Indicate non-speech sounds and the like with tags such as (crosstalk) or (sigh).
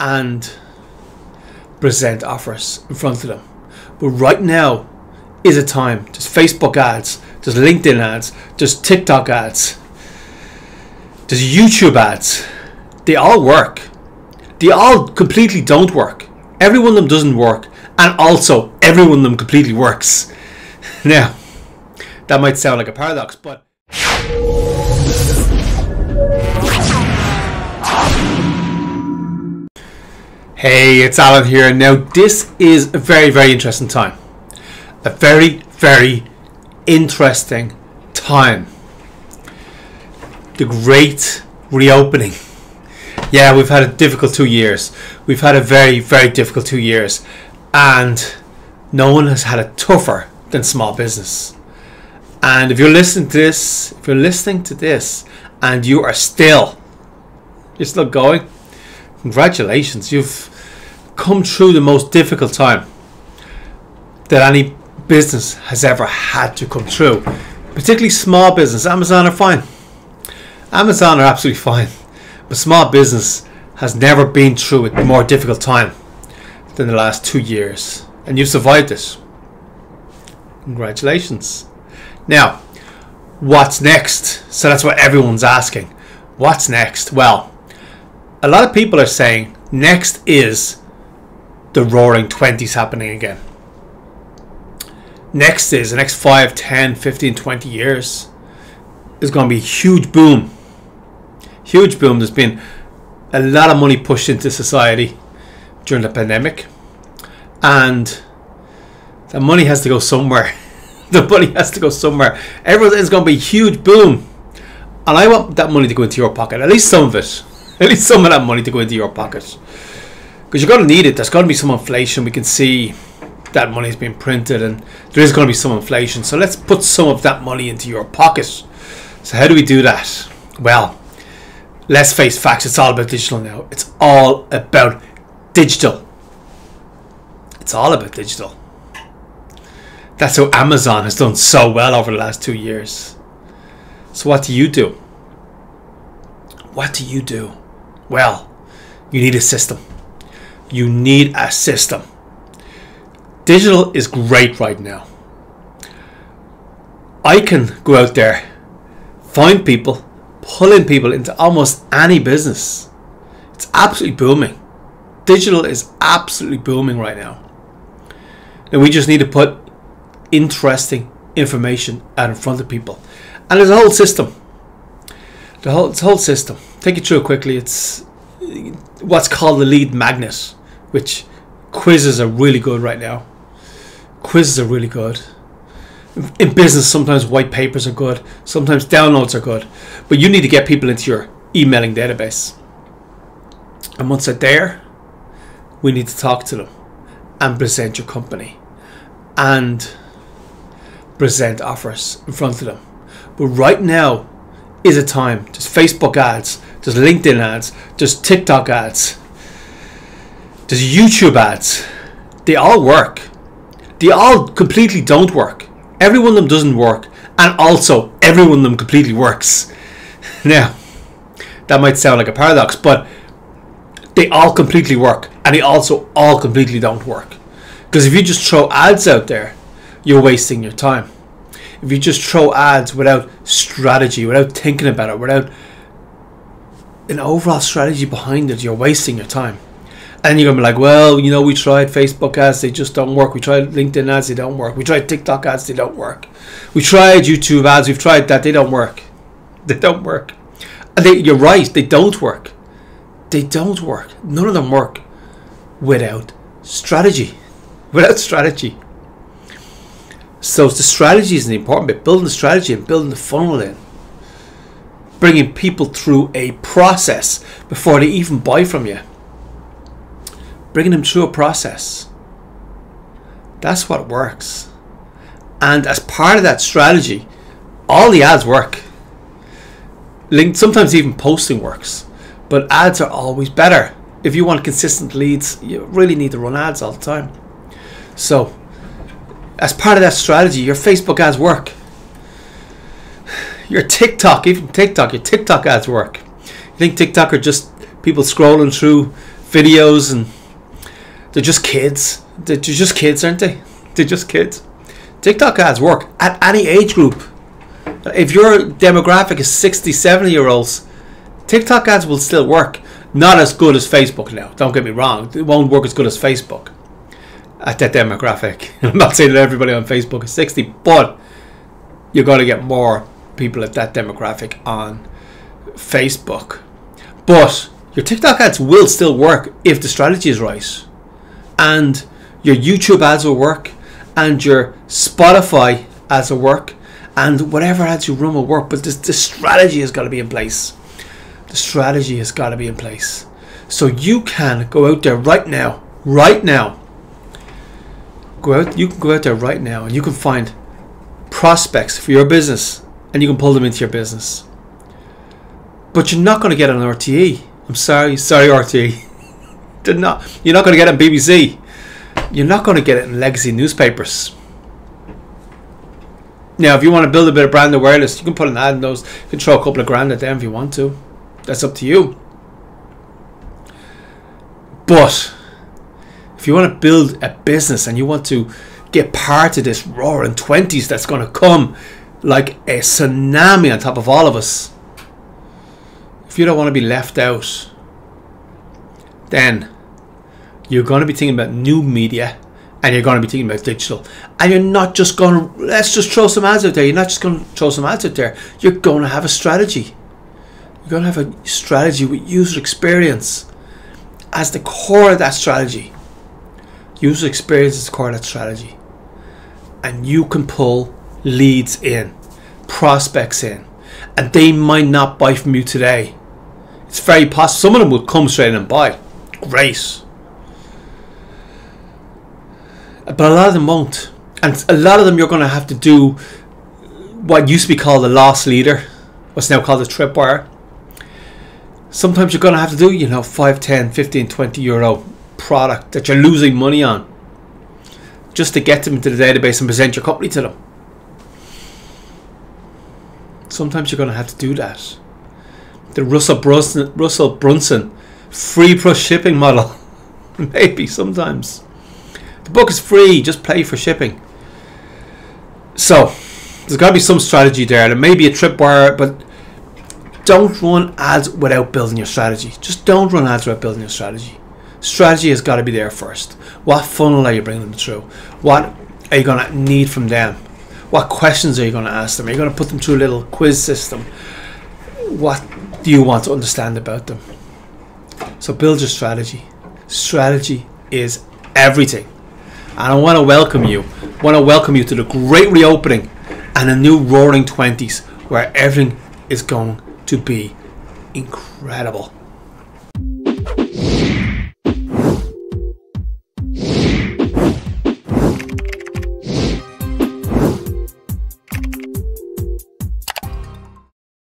and present offers in front of them. But right now is a time. There's Facebook ads, there's LinkedIn ads, there's TikTok ads, there's YouTube ads. They all work. They all completely don't work. Every one of them doesn't work, and also every one of them completely works. (laughs) Now, that might sound like a paradox, but. Hey, it's Alan here. Now, this is a very, very interesting time. A very, very interesting time. The great reopening. Yeah, we've had a difficult two years. We've had a very, very difficult two years. And no one has had it tougher than small business. And if you're listening to this, if you're listening to this and you are still, you're still going, congratulations. You've come through the most difficult time that any business has ever had to come through. Particularly small business. Amazon are fine. Amazon are absolutely fine. But small business has never been through a more difficult time than the last two years. And you've survived it. Congratulations. Now, what's next? So that's what everyone's asking. What's next? Well, a lot of people are saying next is the roaring 20s happening again. Next is the next 5, 10, 15, 20 years is going to be a huge boom. Huge boom. There's been a lot of money pushed into society during the pandemic. And the money has to go somewhere. (laughs) the money has to go somewhere. Everything's going to be a huge boom. And I want that money to go into your pocket. At least some of it. At least some of that money to go into your pocket because you're going to need it. There's going to be some inflation. We can see that money is being printed, and there is going to be some inflation. So let's put some of that money into your pocket. So how do we do that? Well, let's face facts. It's all about digital now. It's all about digital. It's all about digital. That's how Amazon has done so well over the last two years. So what do you do? What do you do? Well, you need a system you need a system. Digital is great right now. I can go out there, find people, pull in people into almost any business. It's absolutely booming. Digital is absolutely booming right now. And we just need to put interesting information out in front of people. And there's a whole system. The whole, whole system. Take you through quickly. It's what's called the lead magnet which quizzes are really good right now. Quizzes are really good. In business, sometimes white papers are good, sometimes downloads are good, but you need to get people into your emailing database. And once they're there, we need to talk to them and present your company and present offers in front of them. But right now is a time. just Facebook ads, there's LinkedIn ads, there's TikTok ads, there's YouTube ads. They all work. They all completely don't work. Every one of them doesn't work. And also, every one of them completely works. (laughs) Now, that might sound like a paradox, but they all completely work. And they also all completely don't work. Because if you just throw ads out there, you're wasting your time. If you just throw ads without strategy, without thinking about it, without an overall strategy behind it, you're wasting your time. And you're gonna be like, well, you know, we tried Facebook ads, they just don't work. We tried LinkedIn ads, they don't work. We tried TikTok ads, they don't work. We tried YouTube ads, we've tried that, they don't work. They don't work. And they, you're right, they don't work. They don't work. None of them work without strategy. (laughs) Without strategy. So the strategy is the important bit. Building the strategy and building the funnel in. Bringing people through a process before they even buy from you bringing them through a process. That's what works. And as part of that strategy, all the ads work. Link, sometimes even posting works, but ads are always better. If you want consistent leads, you really need to run ads all the time. So, as part of that strategy, your Facebook ads work. Your TikTok, even TikTok, your TikTok ads work. You think TikTok are just people scrolling through videos and they're just kids. They're just kids, aren't they? (laughs) They're just kids. TikTok ads work at any age group. If your demographic is 60, 70 year olds, TikTok ads will still work. Not as good as Facebook now. Don't get me wrong. It won't work as good as Facebook at that demographic. (laughs) I'm not saying that everybody on Facebook is 60, but you're going to get more people at that demographic on Facebook. But your TikTok ads will still work if the strategy is right. And your YouTube ads will work, and your Spotify ads will work, and whatever ads you run will work. But this, the strategy has got to be in place. The strategy has got to be in place. So you can go out there right now, right now. Go out. You can go out there right now, and you can find prospects for your business, and you can pull them into your business. But you're not going to get an RTE. I'm sorry, sorry RTE. Did (laughs) not. You're not going to get it on BBC. You're not going to get it in legacy newspapers. Now, if you want to build a bit of brand awareness, you can put an ad in those. You can throw a couple of grand at them if you want to. That's up to you. But if you want to build a business and you want to get part of this roaring 20s that's going to come like a tsunami on top of all of us, if you don't want to be left out, then you're going to be thinking about new media and you're going to be thinking about digital. And you're not just going to, let's just throw some ads out there. You're not just going to throw some ads out there. You're going to have a strategy. You're going to have a strategy with user experience as the core of that strategy. User experience is the core of that strategy. And you can pull leads in, prospects in, and they might not buy from you today it's very possible. Some of them will come straight in and buy. Great. But a lot of them won't. And a lot of them you're going to have to do what used to be called a loss leader, what's now called a tripwire. Sometimes you're going to have to do, you know, 5, 10, 15, 20 euro product that you're losing money on just to get them into the database and present your company to them. Sometimes you're going to have to do that the Russell Brunson, Russell Brunson free plus shipping model. (laughs) Maybe sometimes. The book is free, just pay for shipping. So, there's got to be some strategy there. There may be a tripwire, but don't run ads without building your strategy. Just don't run ads without building your strategy. Strategy has got to be there first. What funnel are you bringing them through? What are you going to need from them? What questions are you going to ask them? Are you going to put them through a little quiz system? What do you want to understand about them? So build your strategy. Strategy is everything. And I want to welcome you. I want to welcome you to the great reopening and a new roaring 20s where everything is going to be incredible.